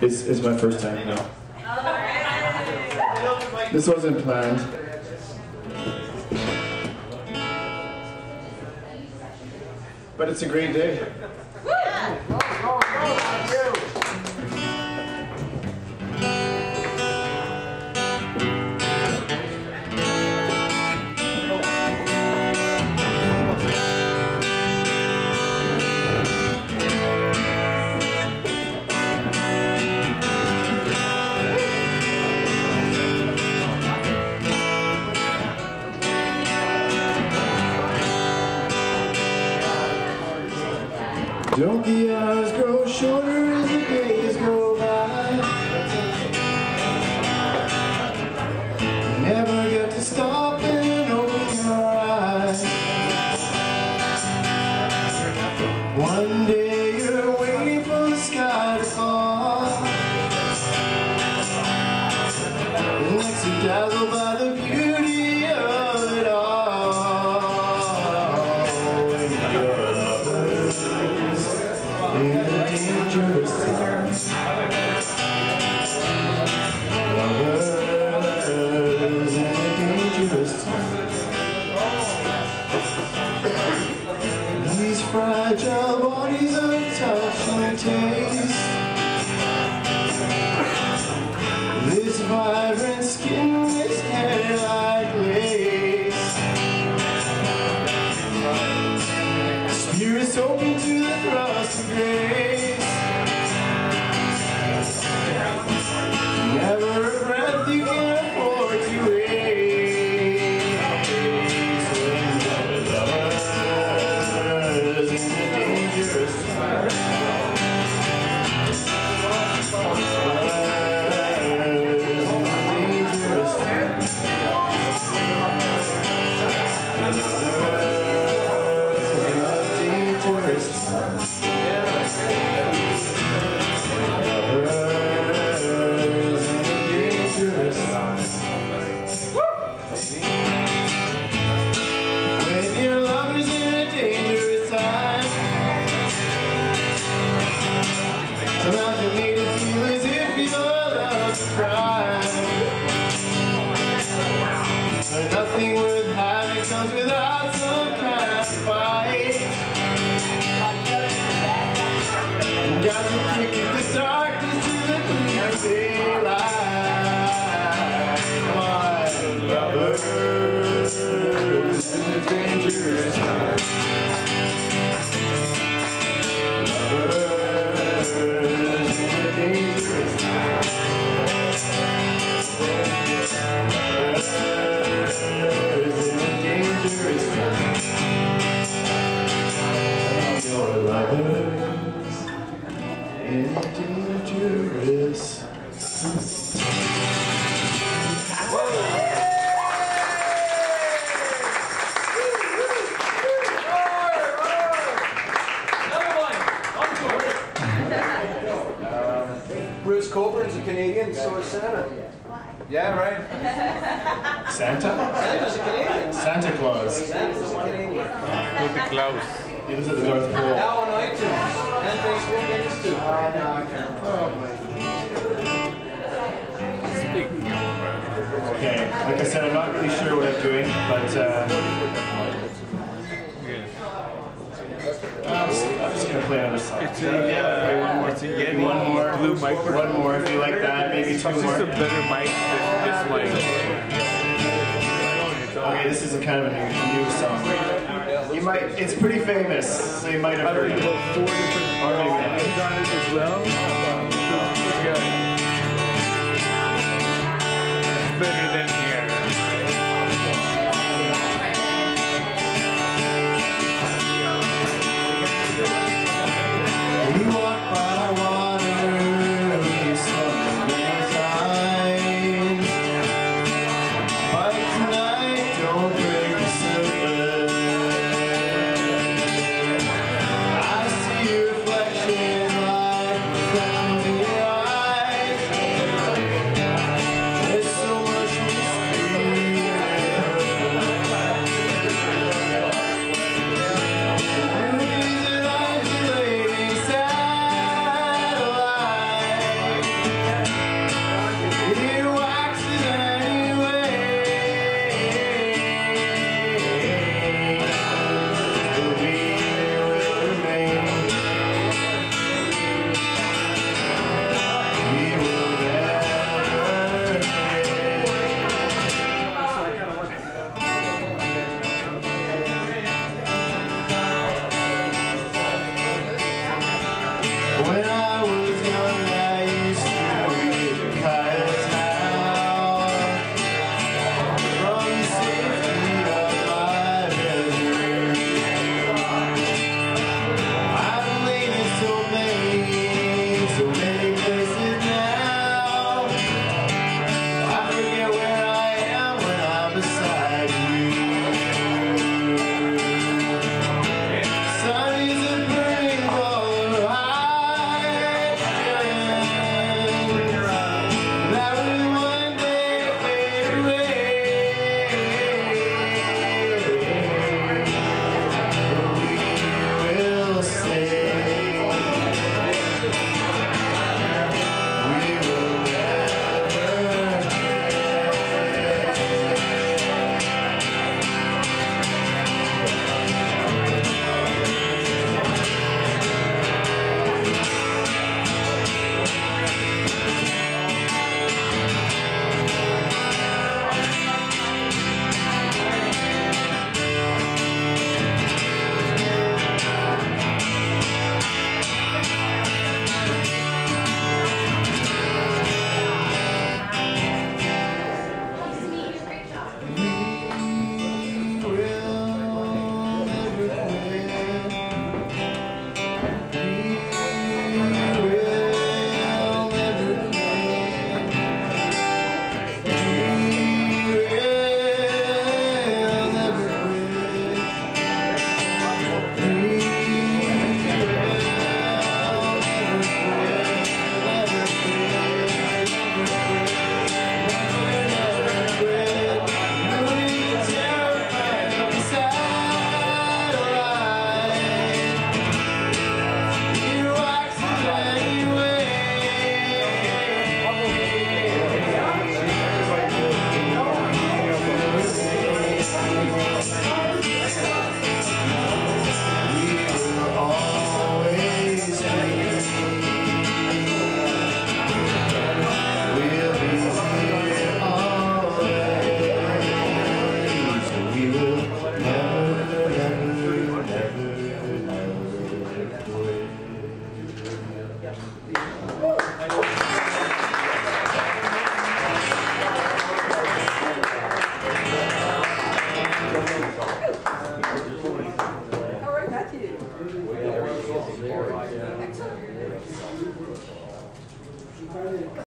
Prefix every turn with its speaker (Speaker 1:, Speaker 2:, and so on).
Speaker 1: It's, it's my first time, no. This wasn't planned. But it's a great day. Don't the hours grow shorter as the days a
Speaker 2: right.
Speaker 1: Santa?
Speaker 2: Santa's a Canadian.
Speaker 1: Santa Claus.
Speaker 2: Santa's a Canadian.
Speaker 3: With the Klaus.
Speaker 1: He lives at the North Pole.
Speaker 2: Now on iTunes and Facebook and Instagram.
Speaker 3: Speaking of,
Speaker 1: Okay, like I said, I'm not really sure what I'm doing, but uh. I'm, just, I'm just gonna play another song.
Speaker 3: It's a, yeah,
Speaker 1: one more.
Speaker 3: it's a
Speaker 1: Maybe
Speaker 3: Yeti
Speaker 1: one more.
Speaker 3: blue microphone.
Speaker 1: One more if you like that. Maybe two
Speaker 3: It's just
Speaker 1: more.
Speaker 3: a better mic than this mic.
Speaker 1: Okay, this is a kind of a new, new song. You might. It's pretty famous, so you might have heard it.
Speaker 3: four different
Speaker 1: Or maybe not.
Speaker 3: artists on it as well. Better than